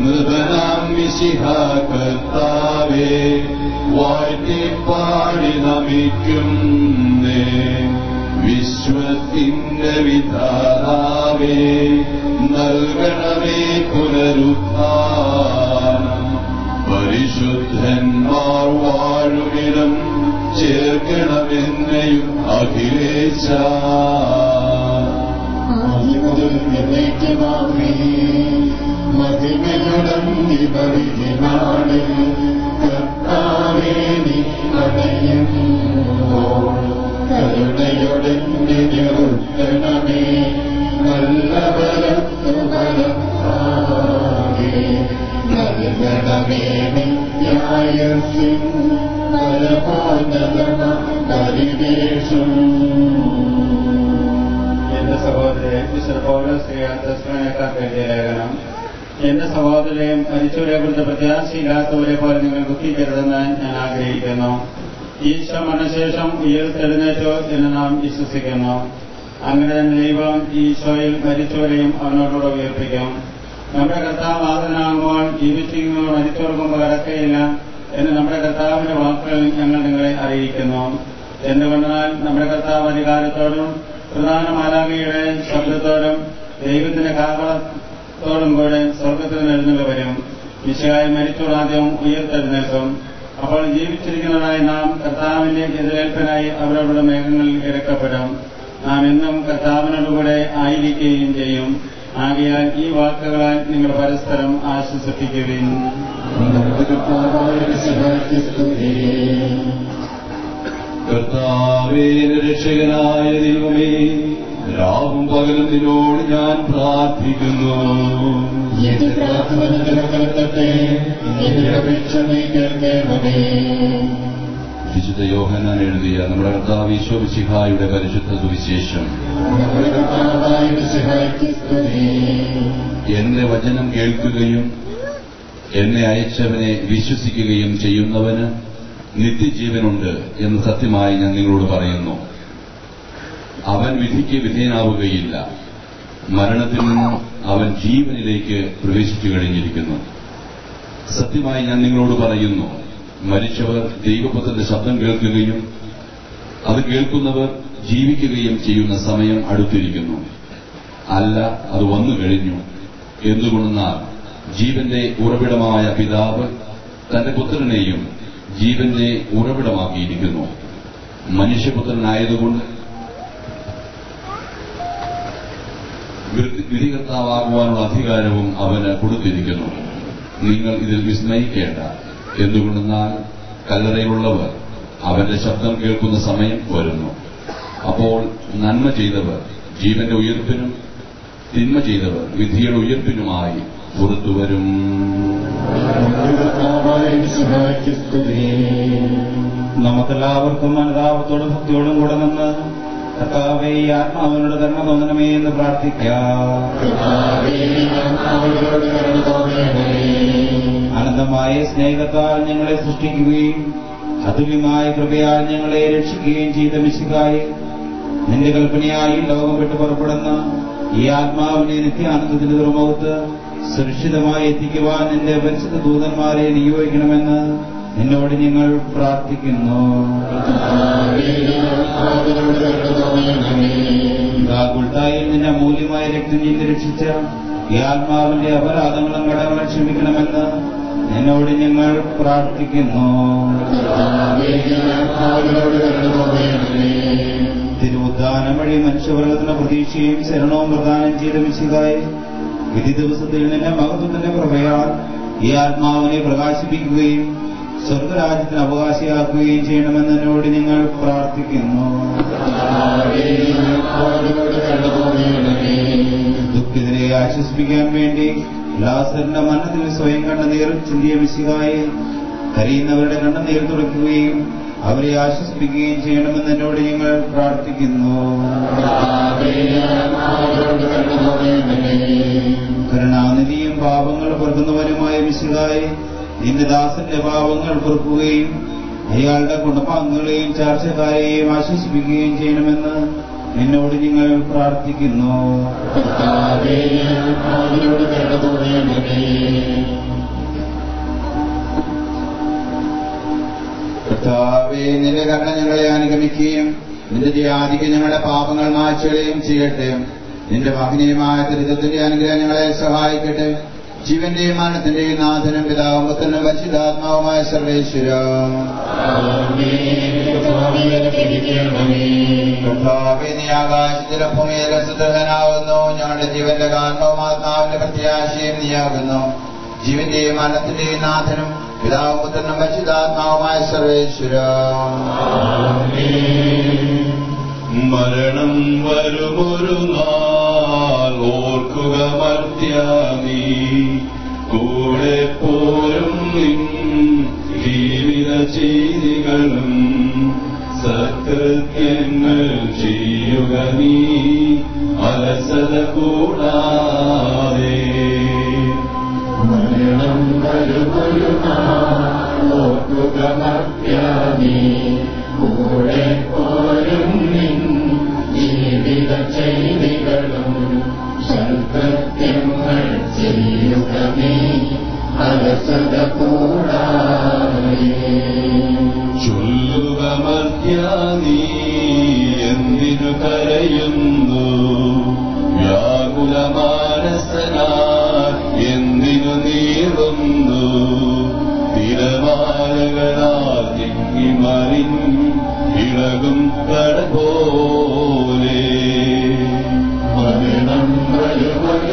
നൃപനാം മിശിഹ കർത്താവേ വാഴ്ത്തിപ്പാടി നമിക്കുന്നേ. വിശ്വത്തിന്റെ വിധാതാവേ നൽകണമേ പുനരുദ്ധാനം പരിശുദ്ധന്മാർ വാഴുമിടം ചേർക്കണമെന്നെയും അഖിലേശ. മഹിമയുടങ്ങിവരുകിനാട് കർത്താവേ നീ അറിയുന്നോ കരുണയുടങ്ങി നിറുത്തണമേ നല്ല വരത്തു വരത്താകെ നൽകണമേ നിത്യായസിൻ പരമോന്നതമ പരിവേഷം എന്റെ സഹോദരൻ വിശ്വ പൗരശ്രീ അന്തസ്മനേക്കാൻ വേണ്ടി ലേഖനം എന്റെ സഹോദരയും മരിച്ചവരെ കുറിച്ച് പ്രത്യാശയില്ലാത്തവരെ പോലെ നിങ്ങൾ ദുഃഖിക്കരുതെന്ന് ഞാൻ ആഗ്രഹിക്കുന്നു. ഈശോ മനശേഷം ഉയർത്തെഴുന്നേറ്റോ എന്ന് നാം വിശ്വസിക്കുന്നു. അങ്ങനെ ദൈവം ഈശോയിൽ മരിച്ചവരെയും അവനോടുകൂടെ ഉയർപ്പിക്കും. നമ്മുടെ കർത്താവ് ആദനാകുമ്പോൾ ജീവിച്ചിരിക്കുന്നവർ മരിച്ചവർക്കും പകരക്കയില്ല എന്ന് നമ്മുടെ കർത്താവിന്റെ വാക്കുകൾ ഞങ്ങൾ നിങ്ങളെ അറിയിക്കുന്നു. എന്തുകൊണ്ടാൽ നമ്മുടെ കർത്താവ് അധികാരത്തോടും പ്രധാന മാലാകയുടെ ശബ്ദത്തോടും ദൈവത്തിന്റെ കാകളത്തോടും കൂടെ സ്വർഗത്തിൽ എഴുന്നള്ളി വരും വിശയായി മരിച്ചോടാദ്യം ഉയർത്തെഴുന്നേൽക്കും. അപ്പോൾ ജീവിച്ചിരിക്കുന്നതായി നാം കർത്താവിന്റെ എതിരേൽപ്പനായി അവരവരുടെ മേഘങ്ങളിൽ ഇറക്കപ്പെടും. നാം എന്നും കർത്താവിനോടുകൂടെ ആയിരിക്കുകയും ചെയ്യും. ആകയാൽ ഈ വാക്കുകളാൽ നിങ്ങൾ പരസ്പരം ആശ്വസിപ്പിക്കുകയും കർത്താവേ രക്ഷകനായ ദൈവമേ രാവും പകലും നിന്നോട് ഞാൻ പ്രാർത്ഥിക്കുന്നു. എന്റെ പ്രാർത്ഥന എന്റെ അപേക്ഷ നീ കേൾക്കണമേ. വിശുദ്ധ യോഹനാൻ എഴുതിയ നമ്മുടെ കർത്താവ് ഈശോ സിഹായുടെ പരിശുദ്ധ സുവിശേഷം. എന്റെ വചനം കേൾക്കുകയും എന്നെ അയച്ചവനെ വിശ്വസിക്കുകയും ചെയ്യുന്നവന് നിത്യജീവനുണ്ട് എന്ന് സത്യമായി ഞാൻ നിങ്ങളോട് പറയുന്നു. അവൻ വിധിക്ക് വിധേയനാവുകയില്ല. മരണത്തിൽ നിന്നും അവൻ ജീവനിലേക്ക് പ്രവേശിച്ചു കഴിഞ്ഞിരിക്കുന്നു. സത്യമായി ഞാൻ നിങ്ങളോട് പറയുന്നു മരിച്ചവർ ദൈവപുത്രന്റെ ശബ്ദം കേൾക്കുകയും അത് കേൾക്കുന്നവർ ജീവിക്കുകയും ചെയ്യുന്ന സമയം അടുത്തിരിക്കുന്നു. അല്ല അത് വന്നു കഴിഞ്ഞു. എന്തുകൊണ്ടെന്നാൽ ജീവന്റെ ഉറവിടമായ പിതാവ് തന്റെ പുത്രനെയും ജീവന്റെ ഉറവിടമാക്കിയിരിക്കുന്നു. മനുഷ്യപുത്രനായതുകൊണ്ട് വിധികർത്താവാകുവാനുള്ള അധികാരവും അവന് കൊടുത്തിരിക്കുന്നു. നിങ്ങൾ ഇതിൽ വിസ്മയിക്കേണ്ട. എന്തുകൊണ്ടെന്നാൽ കല്ലറയിലുള്ളവർ അവന്റെ ശബ്ദം കേൾക്കുന്ന സമയം വരുന്നു. അപ്പോൾ നന്മ ചെയ്തവർ ജീവന്റെ ഉയർപ്പിനും തിന്മ ചെയ്തവർ വിധിയുടെ ഉയർപ്പിനുമായി പുറത്തുവരും നമുക്കെല്ലാവർക്കും അനുതാപത്തോടും ഭക്തിയോടും കൂടെ നിന്ന് കർത്താവെ ആത്മാവിനോട് കർമ്മ തോന്നണമേ എന്ന് പ്രാർത്ഥിക്കാം. അനന്തമായ സ്നേഹത്താൽ ഞങ്ങളെ സൃഷ്ടിക്കുകയും അതുല്യമായ കൃപയാൽ ഞങ്ങളെ രക്ഷിക്കുകയും ചെയ്ത മിശികായി നിന്റെ കൽപ്പനയായി ലോകം വിട്ടു പുറപ്പെടുന്ന ഈ ആത്മാവിനെ നിത്യാനന്ദത്തിന്റെ തുറമുഖത്ത് സുരക്ഷിതമായി എത്തിക്കുവാൻ നിന്റെ പരിശുദ്ധ ദൂതന്മാരെ നിയോഗിക്കണമെന്ന് നിന്നോട് ഞങ്ങൾ പ്രാർത്ഥിക്കുന്നു ഗുൾത്തായിൽ നിന്റെ അമൂല്യമായ രക്തം നീ രക്ഷിച്ച ഈ ആത്മാവിന്റെ അപരാധങ്ങളും കടങ്ങൾ ക്ഷമിക്കണമെന്ന് നിന്നോട് ഞങ്ങൾ പ്രാർത്ഥിക്കുന്നു. തിരുവുദ്ധാനം വഴി മനുഷ്യവർഗത്തിന് പ്രതീക്ഷയും ശരണവും പ്രദാനം ചെയ്ത മിശികായി വിധി ദിവസത്തിൽ നിന്റെ മഹത്വത്തിന്റെ പ്രഭയാൽ ഈ ആത്മാവിനെ പ്രകാശിപ്പിക്കുകയും സ്വർഗരാജ്യത്തിന് അവകാശിയാക്കുകയും ചെയ്യണമെന്ന് എന്നോട് നിങ്ങൾ പ്രാർത്ഥിക്കുന്നു. ദുഃഖിതരെ ആശ്വസിപ്പിക്കാൻ വേണ്ടി ലാസറിന്റെ മരണത്തിൽ സ്വയം കണ്ണുനീർ ചിന്തിയ മിശികായി കരയുന്നവരുടെ കണ്ണുനീർ തുടക്കുകയും അവരെ ആശ്വസിപ്പിക്കുകയും ചെയ്യണമെന്ന് എന്നോട് നിങ്ങൾ പ്രാർത്ഥിക്കുന്നു. കരുണാനിധിയും പാപങ്ങൾ പൊറുക്കുന്നവനുമായ മിശികായി നിന്റെ ദാസന്റെ പാവങ്ങൾ പൊറുക്കുകയും അയാളുടെ കുടുംബാംഗങ്ങളെയും ചാർച്ചക്കാരെയും ആശ്വസിപ്പിക്കുകയും ചെയ്യണമെന്ന് നിന്നോട് ഞങ്ങൾ പ്രാർത്ഥിക്കുന്നു. കർത്താവേ, നിന്റെ കരുണ ഞങ്ങളെ അനുഗമിക്കുകയും നിന്റെ ജാതിക്ക് ഞങ്ങളുടെ പാപങ്ങൾ മാച്ചുകളെയും ചെയ്യട്ടെ. നിന്റെ മഹനീയമായ ദുരിതത്തിന്റെ അനുഗ്രഹങ്ങളെ സഹായിക്കട്ടെ. ജീവന്റെയും മരണത്തിന്റെയും നാഥനും പിതാവും പുത്രനും പരിശുദ്ധാത്മാവുമായ സർവേശ്വര. ആകാശത്തിലും ഭൂമിയിലും സുദൃഹനാകുന്നു ഞങ്ങളുടെ ജീവന്റെ കാരണവും ആത്മാവിന്റെ പ്രത്യാശയും നീയാകുന്നു. ജീവന്റെയും മരണത്തിന്റെയും നാഥനും പിതാവും പുത്രനും പരിശുദ്ധാത്മാവുമായ സർവേശ്വര. മരണം വരുമൊരു നാൾ ഓർക്കുക മർത്യ കൂടെ പോരും ജീവിത ചെയ്തികളും. സകൃത്യങ്ങൾ ചെയ്യുക നീ അലസത കൂടാതെ. മരണം വരുമരുന്ന നോക്കുക മത്യാനി കൂടെ പോരും ജീവിത ചെയ്തികളും. സൽകൃത്യങ്ങൾ ചെയ്യുക നീ അലസത കൂടാതെ ചൊല്ലുക മർത്യാനീ എന്തിനു കരയുന്നു? വ്യാകുലമാനസനാ എന്തിനു നീറുന്നു തിരമാലകളാൽ തിങ്ങി മറിൻ ഇളകും കട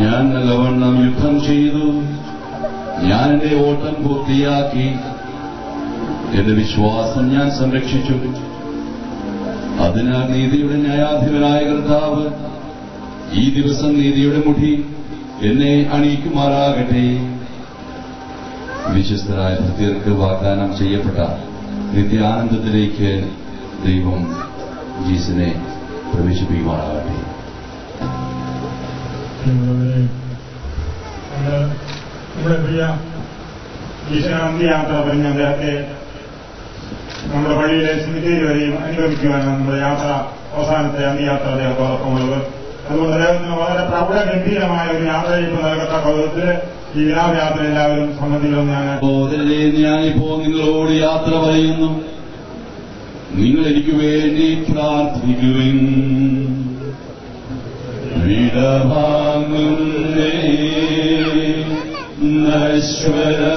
ഞാൻ നല്ലവണ്ണം യുദ്ധം ചെയ്തു. ഞാൻ എന്റെ ഓട്ടം പൂർത്തിയാക്കി. എന്റെ വിശ്വാസം ഞാൻ സംരക്ഷിച്ചു. അതിനാൽ നീതിയുടെ ന്യായാധിപനായ കർത്താവ് ഈ ദിവസം നീതിയുടെ മുടി എന്നെ അണിയിക്കുമാറാകട്ടെ. വിശ്വസ്തരായ ഭക്തർക്ക് വാഗ്ദാനം ചെയ്യപ്പെട്ട നിത്യാനന്ദത്തിലേക്ക് ദൈവം ജീസനെ പ്രവേശിപ്പിക്കുമാറാകട്ടെ. നമ്മുടെ പ്രിയ ഈശ്വരാന്തി യാത്ര പറഞ്ഞ അദ്ദേഹത്തെ നമ്മുടെ പള്ളിയിലെ സിമിത്തേരി വരെയും അനുഗമിക്കുവാനാണ് നമ്മുടെ യാത്ര അവസാനത്തെ അന്ത്യയാത്ര അദ്ദേഹത്തോടൊപ്പമുള്ളത് അതുകൊണ്ട് അദ്ദേഹത്തിന് വളരെ പ്രൗഢഗംഭീരമായ ഒരു യാത്രയിപ്പ് നൽകത്തക്ക വിധത്തിൽ ഈ വിലാപയാത്ര എല്ലാവരും സംബന്ധിക്കണം ഞാൻ. ഞാനിപ്പോ നിങ്ങളോട് യാത്ര പറയുന്നു. നിങ്ങൾ എനിക്ക് വേണ്ടി പ്രാർത്ഥിക്കുവിൻ. വിടവാങ്ങുന്നേ നശ്വര